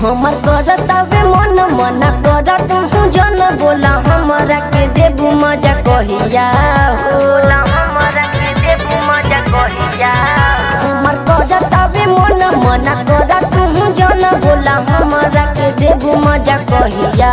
हमर करत वे मन मन करत हूँ जन। बोला हमरा के देबू मज़ा कहिया बोला हमरा के देबू मज़ा कहिया हमर मन मन करत हूँ जन। बोला हमरा के देबू मज़ा कहिया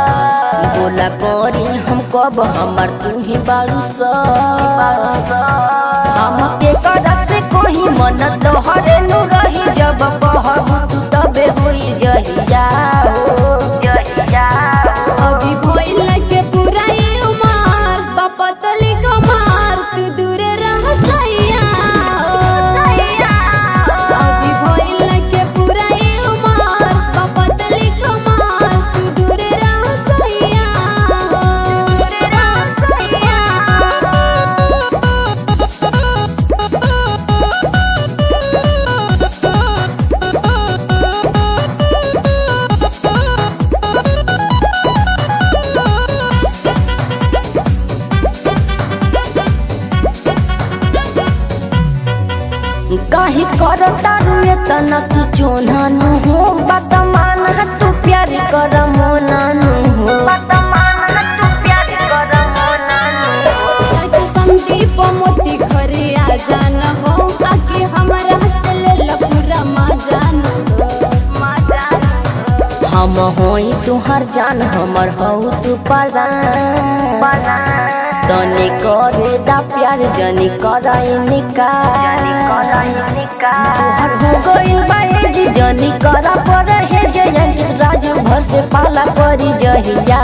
हम हमार तू ही बारू हम के करा से मन तोहरे नु रही, जब कहबू तू तबे होई जहिया। काहे करता रुए तना तू हो बतमान तू प्यार कर मोनानु हो। बतमान तू प्यार कर मोनानु डॉक्टर संदीप मोती घरे आ जाना हो। आके हमारा ले ला पूरा मजान हम होई तुहर जान हमर हो तू परान तने करे दा प्यार, जनी कराई निका तुहर हो गइल बाहे जी जनी करा पर हे जयंत राज भर से पाला करी जहिया।